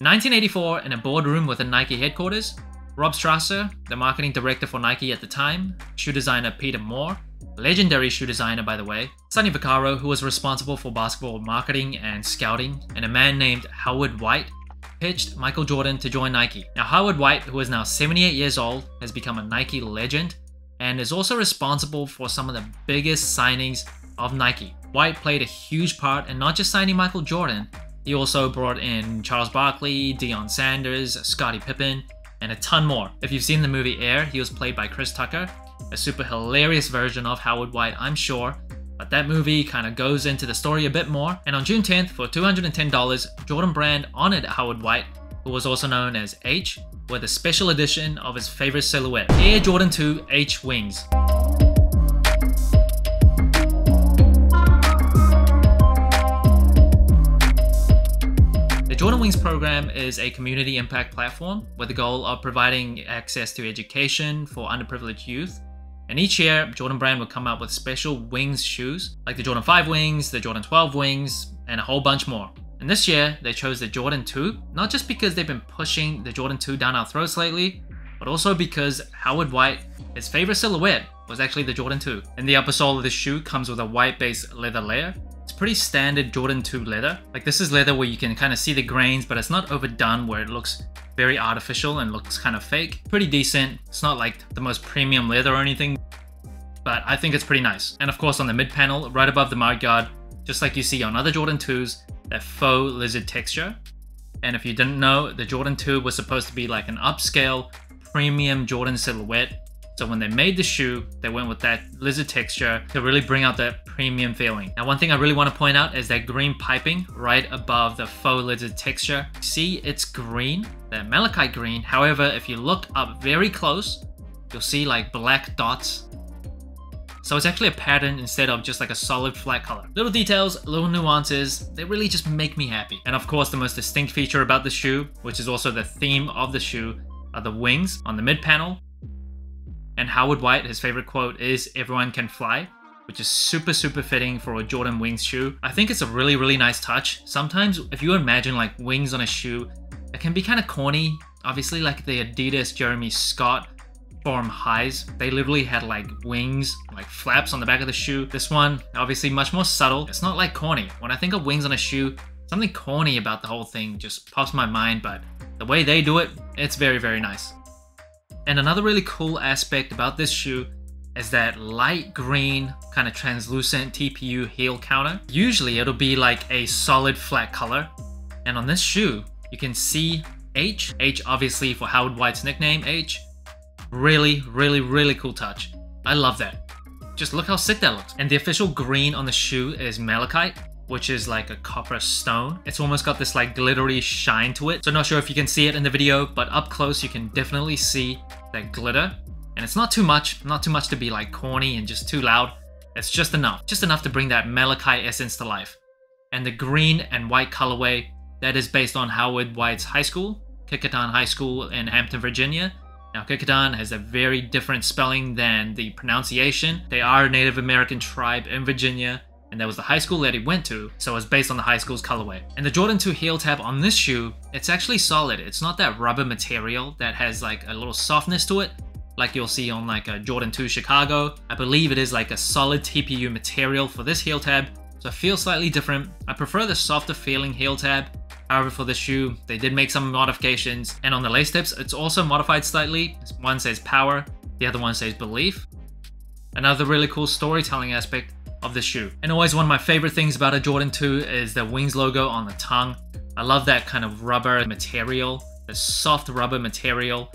1984, in a boardroom within Nike headquarters, Rob Strasser, the marketing director for Nike at the time, shoe designer Peter Moore, legendary shoe designer by the way, Sonny Vaccaro, who was responsible for basketball marketing and scouting, and a man named Howard White, pitched Michael Jordan to join Nike. Now, Howard White, who is now 78 years old, has become a Nike legend and is also responsible for some of the biggest signings of Nike. White played a huge part in not just signing Michael Jordan, he also brought in Charles Barkley, Deion Sanders, Scottie Pippen, and a ton more. If you've seen the movie Air, he was played by Chris Tucker, a super hilarious version of Howard White, I'm sure. But that movie kind of goes into the story a bit more. And on June 10th, for $210, Jordan Brand honored Howard White, who was also known as H, with a special edition of his favorite silhouette, Air Jordan 2 H Wings. Jordan Wings program is a community impact platform with the goal of providing access to education for underprivileged youth. And each year, Jordan Brand will come out with special wings shoes, like the Jordan 5 wings, the Jordan 12 wings, and a whole bunch more. And this year, they chose the Jordan 2, not just because they've been pushing the Jordan 2 down our throats lately, but also because Howard White, his favorite silhouette, was actually the Jordan 2. And the upper sole of the shoe comes with a white base leather layer, it's pretty standard Jordan 2 leather. Like this is leather where you can kind of see the grains, but it's not overdone where it looks very artificial and looks kind of fake. Pretty decent. It's not like the most premium leather or anything, but I think it's pretty nice. And of course on the mid panel, right above the mudguard, just like you see on other Jordan 2s, that faux lizard texture. And if you didn't know, the Jordan 2 was supposed to be like an upscale, premium Jordan silhouette so when they made the shoe, they went with that lizard texture to really bring out that premium feeling. Now one thing I really want to point out is that green piping right above the faux lizard texture. See, it's green, that malachite green. However, if you look up very close, you'll see like black dots. So it's actually a pattern instead of just like a solid flat color. Little details, little nuances, they really just make me happy. And of course, the most distinct feature about the shoe, which is also the theme of the shoe, are the wings on the mid panel and Howard White, his favorite quote is everyone can fly, which is super, super fitting for a Jordan Wings shoe. I think it's a really, really nice touch. Sometimes if you imagine like wings on a shoe, it can be kind of corny. Obviously like the Adidas Jeremy Scott Forum Highs, they literally had like wings, like flaps on the back of the shoe. This one, obviously much more subtle. It's not like corny. When I think of wings on a shoe, something corny about the whole thing just pops my mind, but the way they do it, it's very, very nice. And another really cool aspect about this shoe is that light green kind of translucent TPU heel counter. Usually it'll be like a solid flat color. And on this shoe, you can see H, H obviously for Howard White's nickname, H. Really, really, really cool touch. I love that. Just look how sick that looks. And the official green on the shoe is malachite which is like a copper stone. It's almost got this like glittery shine to it. So not sure if you can see it in the video, but up close you can definitely see that glitter. And it's not too much, not too much to be like corny and just too loud. It's just enough, just enough to bring that malachite essence to life. And the green and white colorway, that is based on Howard White's high school, Kecoughtan High School in Hampton, Virginia. Now, Kecoughtan has a very different spelling than the pronunciation. They are a Native American tribe in Virginia, and that was the high school that he went to, so it was based on the high school's colorway. And the Jordan 2 heel tab on this shoe, it's actually solid. It's not that rubber material that has like a little softness to it, like you'll see on like a Jordan 2 Chicago. I believe it is like a solid TPU material for this heel tab, so it feels slightly different. I prefer the softer feeling heel tab. However, for the shoe, they did make some modifications. And on the lace tips, it's also modified slightly. One says power, the other one says belief. Another really cool storytelling aspect of the shoe. And always one of my favorite things about a Jordan 2 is the Wings logo on the tongue. I love that kind of rubber material, the soft rubber material.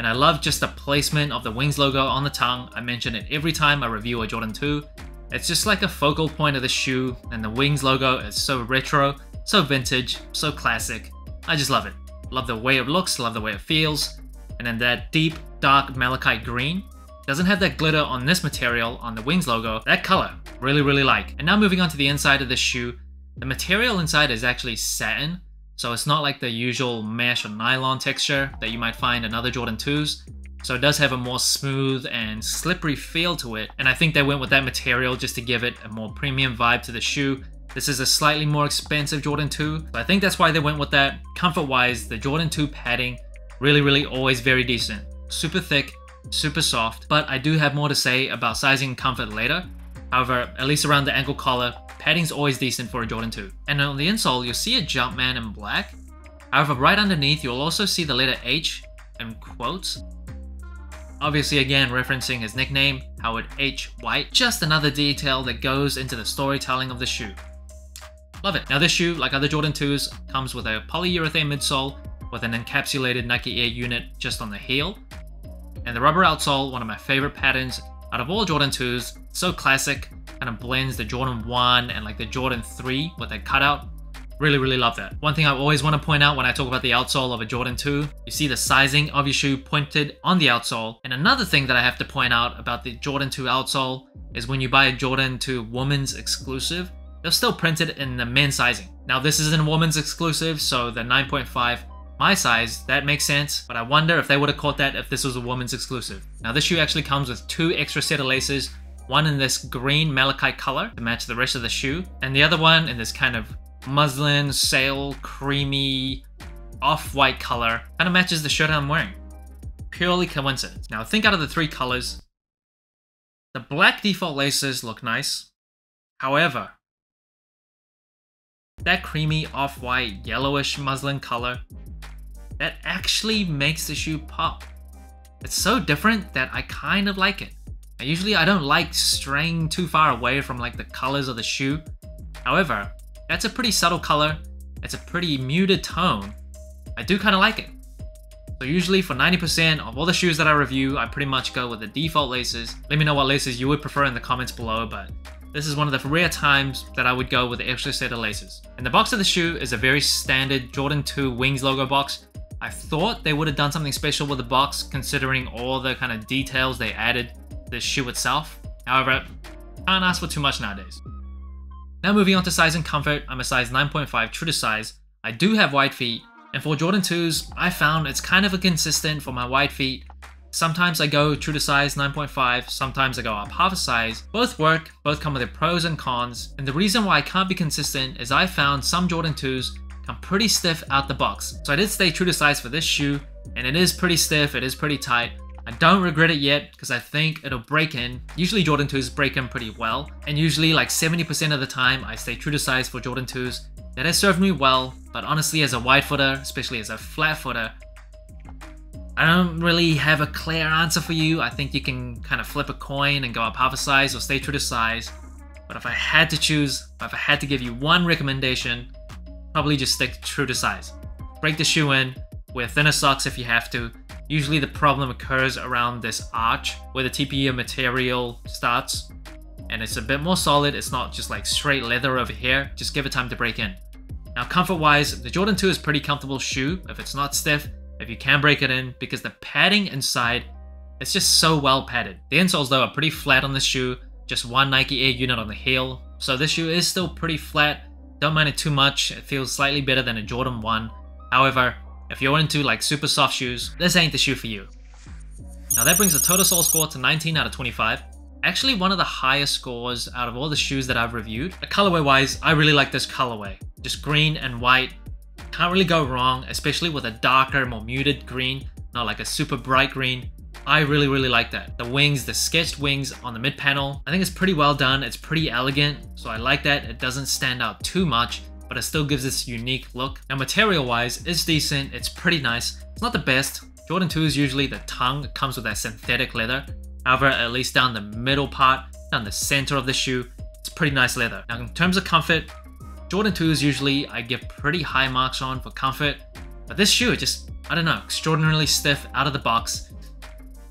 And I love just the placement of the Wings logo on the tongue. I mention it every time I review a Jordan 2. It's just like a focal point of the shoe, and the Wings logo is so retro, so vintage, so classic. I just love it. Love the way it looks, love the way it feels. And then that deep, dark malachite green doesn't have that glitter on this material on the Wings logo. That color, really, really like. And now moving on to the inside of the shoe. The material inside is actually satin, so it's not like the usual mesh or nylon texture that you might find in other Jordan 2s. So it does have a more smooth and slippery feel to it, and I think they went with that material just to give it a more premium vibe to the shoe. This is a slightly more expensive Jordan 2, so I think that's why they went with that. Comfort-wise, the Jordan 2 padding, really, really always very decent. Super thick, super soft, but I do have more to say about sizing and comfort later. However, at least around the ankle collar, padding's always decent for a Jordan 2. And on the insole, you'll see a Jumpman in black. However, right underneath, you'll also see the letter H in quotes. Obviously, again, referencing his nickname, Howard H. White. Just another detail that goes into the storytelling of the shoe. Love it. Now this shoe, like other Jordan 2s, comes with a polyurethane midsole with an encapsulated Nike Air unit just on the heel. And the rubber outsole, one of my favorite patterns out of all Jordan 2s, so classic, kind of blends the Jordan 1 and like the Jordan 3 with that cutout. Really, really love that. One thing I always want to point out when I talk about the outsole of a Jordan 2, you see the sizing of your shoe pointed on the outsole. And another thing that I have to point out about the Jordan 2 outsole is when you buy a Jordan 2 woman's exclusive, they're still printed in the men's sizing. Now this isn't a woman's exclusive, so the 9.5 my size, that makes sense, but I wonder if they would have caught that if this was a woman's exclusive. Now this shoe actually comes with two extra set of laces, one in this green malachite color to match the rest of the shoe, and the other one in this kind of muslin, sail, creamy, off-white color, kind of matches the shirt I'm wearing. Purely coincidence. Now think out of the three colors, the black default laces look nice. However, that creamy off-white yellowish muslin color that actually makes the shoe pop. It's so different that I kind of like it. Now, usually I don't like straying too far away from like the colors of the shoe. However, that's a pretty subtle color. It's a pretty muted tone. I do kind of like it. So usually for 90% of all the shoes that I review, I pretty much go with the default laces. Let me know what laces you would prefer in the comments below, but this is one of the rare times that I would go with the extra set of laces. And the box of the shoe is a very standard Jordan 2 Wings logo box. I thought they would have done something special with the box considering all the kind of details they added to the shoe itself. However, can't ask for too much nowadays. Now moving on to size and comfort, I'm a size 9.5 true to size. I do have wide feet, and for Jordan 2s, I found it's kind of a consistent for my wide feet. Sometimes I go true to size 9.5, sometimes I go up half a size. Both work, both come with their pros and cons, and the reason why I can't be consistent is I found some Jordan 2s come pretty stiff out the box. So I did stay true to size for this shoe, and it is pretty stiff, it is pretty tight. I don't regret it yet because I think it'll break in. Usually Jordan 2s break in pretty well, and usually like 70% of the time I stay true to size for Jordan 2s. That has served me well, but honestly as a wide footer, especially as a flat footer, I don't really have a clear answer for you. I think you can kind of flip a coin and go up half a size or stay true to size. But if I had to choose, if I had to give you one recommendation, probably just stick true to size. Break the shoe in, wear thinner socks if you have to. Usually the problem occurs around this arch where the TPE material starts and it's a bit more solid. It's not just like straight leather over here. Just give it time to break in. Now comfort wise, the Jordan 2 is pretty comfortable shoe if it's not stiff, if you can break it in because the padding inside it's just so well padded. The insoles though are pretty flat on the shoe, just one Nike Air unit on the heel. So this shoe is still pretty flat don't mind it too much, it feels slightly better than a Jordan 1. However, if you're into like super soft shoes, this ain't the shoe for you. Now that brings the total sole score to 19 out of 25. Actually one of the highest scores out of all the shoes that I've reviewed. The colorway wise, I really like this colorway. Just green and white. Can't really go wrong, especially with a darker, more muted green, not like a super bright green. I really, really like that. The wings, the sketched wings on the mid panel, I think it's pretty well done. It's pretty elegant, so I like that. It doesn't stand out too much, but it still gives this unique look. Now material wise, it's decent. It's pretty nice. It's not the best. Jordan 2 is usually the tongue comes with that synthetic leather. However, at least down the middle part, down the center of the shoe, it's pretty nice leather. Now in terms of comfort, Jordan 2 is usually I give pretty high marks on for comfort, but this shoe just, I don't know, extraordinarily stiff out of the box.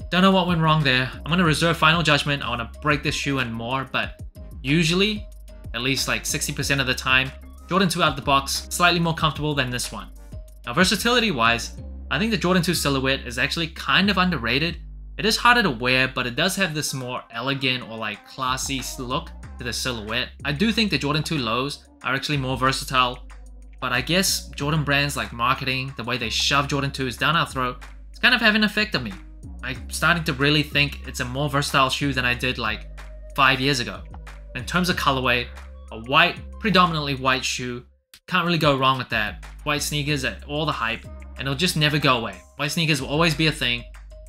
Don't know what went wrong there. I'm gonna reserve final judgment. I wanna break this shoe and more, but usually, at least like 60% of the time, Jordan 2 out of the box, slightly more comfortable than this one. Now versatility wise, I think the Jordan 2 silhouette is actually kind of underrated. It is harder to wear, but it does have this more elegant or like classy look to the silhouette. I do think the Jordan 2 lows are actually more versatile, but I guess Jordan brands like marketing, the way they shove Jordan 2s down our throat, it's kind of having an effect on me. I'm starting to really think it's a more versatile shoe than I did like five years ago. In terms of colorway, A white, predominantly white shoe. Can't really go wrong with that. White sneakers at all the hype, and it'll just never go away. White sneakers will always be a thing,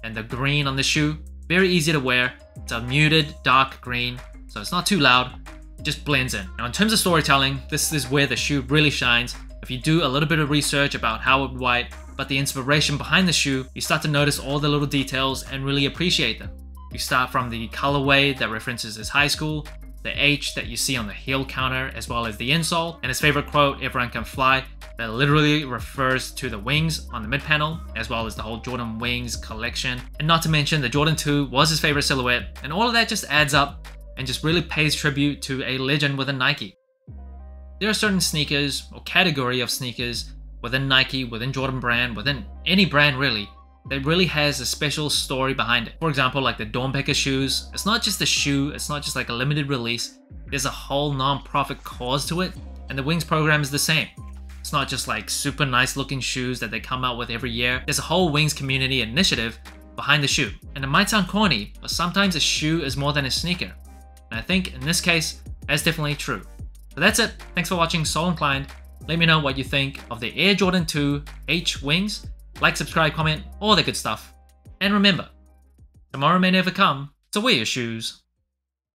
and the green on the shoe, very easy to wear. It's a muted, dark green, so it's not too loud. It just blends in. Now, in terms of storytelling, this is where the shoe really shines. If you do a little bit of research about Howard White, but the inspiration behind the shoe, you start to notice all the little details and really appreciate them. You start from the colorway that references his high school, the H that you see on the heel counter, as well as the insole, and his favorite quote, everyone can fly, that literally refers to the wings on the mid panel, as well as the whole Jordan Wings collection. And not to mention, the Jordan 2 was his favorite silhouette, and all of that just adds up and just really pays tribute to a legend within Nike. There are certain sneakers, or category of sneakers, within Nike, within Jordan brand, within any brand really, that really has a special story behind it. For example, like the Doernbecher shoes, it's not just a shoe, it's not just like a limited release, there's a whole non-profit cause to it, and the Wings program is the same. It's not just like super nice looking shoes that they come out with every year. There's a whole Wings community initiative behind the shoe. And it might sound corny, but sometimes a shoe is more than a sneaker. And I think in this case, that's definitely true. That's it. Thanks for watching Sole Inclined. Let me know what you think of the Air Jordan 2 H Wings. Like, subscribe, comment, all the good stuff. And remember, tomorrow may never come, so wear your shoes.